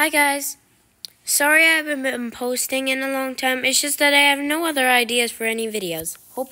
Hi guys. Sorry I haven't been posting in a long time. It's just that I have no other ideas for any videos. Hope you